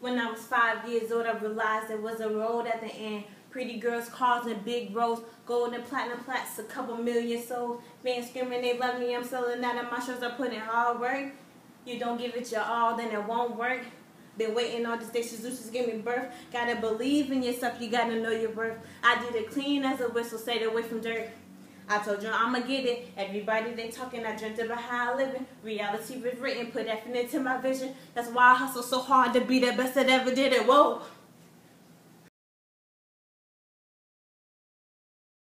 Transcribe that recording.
When I was five years old, I realized there was a road at the end. Pretty girls, cars, and big roads. Gold and platinum plaques, a couple million sold. Fans screaming they love me, I'm selling out of my shows, I put in hard work. You don't give it your all, then it won't work. Been waiting on this day, Zeus give me birth. Gotta believe in yourself, you gotta know your worth. I did it clean as a whistle, stayed away from dirt. I told you I'ma get it. Everybody they talking, I dreamt about how I living. Reality was written, put effort into my vision. That's why I hustle so hard to be the best that ever did it. Whoa.